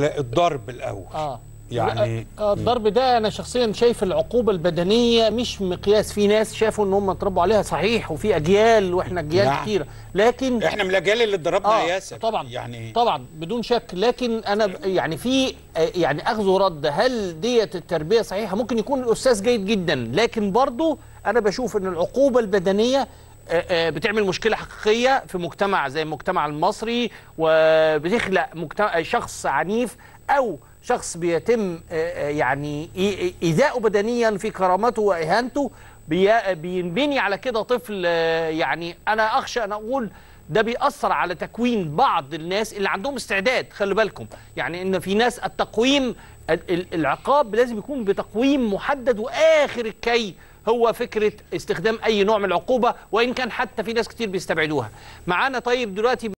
لا الضرب الأول. آه. يعني آه الضرب ده أنا شخصيا شايف العقوبة البدنية مش مقياس. في ناس شافوا إن هم اتربوا عليها صحيح وفي أجيال وإحنا أجيال نعم. كتيرة. لكن إحنا من الأجيال اللي اتضربنا يا ياسر. طبعا يعني طبعا بدون شك. لكن أنا يعني في آه، يعني أخذ ورد هل ديت التربية صحيحة؟ ممكن يكون الأستاذ جيد جدا. لكن برضو أنا بشوف إن العقوبة البدنية آه، آه، بتعمل مشكلة حقيقية في مجتمع زي المجتمع المصري وبتخلق مجتمع شخص عنيف أو شخص بيتم آه، آه، يعني ايذاؤه بدنيا في كرامته وإهانته. بي- بينبني على كده طفل آه، يعني أنا أخشى أن أقول ده بيأثر على تكوين بعض الناس اللي عندهم استعداد. خلي بالكم يعني إن في ناس التقويم ال- ال- العقاب لازم يكون بتقويم محدد وآخر الكي هو فكرة استخدام أي نوع من العقوبة وإن كان حتى في ناس كتير بيستبعدوها. معانا طيب دلوقتي